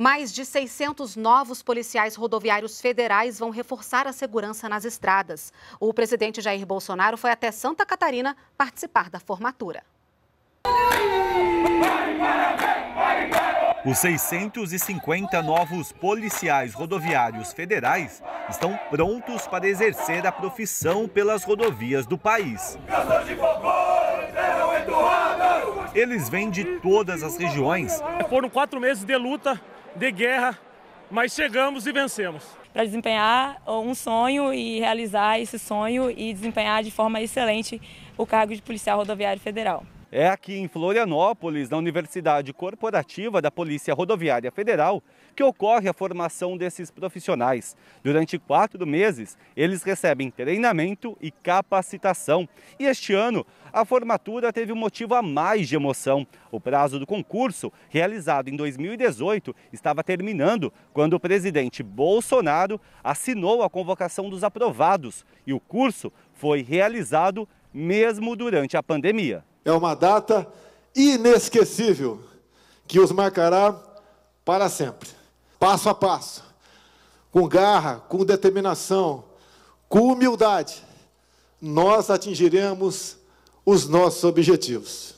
Mais de 600 novos policiais rodoviários federais vão reforçar a segurança nas estradas. O presidente Jair Bolsonaro foi até Santa Catarina participar da formatura. Os 650 novos policiais rodoviários federais estão prontos para exercer a profissão pelas rodovias do país. Eles vêm de todas as regiões. Foram quatro meses de luta, de guerra, mas chegamos e vencemos. Para desempenhar um sonho e realizar esse sonho e desempenhar de forma excelente o cargo de policial rodoviário federal. É aqui em Florianópolis, na Universidade Corporativa da Polícia Rodoviária Federal, que ocorre a formação desses profissionais. Durante quatro meses, eles recebem treinamento e capacitação. E este ano, a formatura teve um motivo a mais de emoção. O prazo do concurso, realizado em 2018, estava terminando quando o presidente Bolsonaro assinou a convocação dos aprovados e o curso foi realizado mesmo durante a pandemia. É uma data inesquecível que os marcará para sempre. Passo a passo, com garra, com determinação, com humildade, nós atingiremos os nossos objetivos.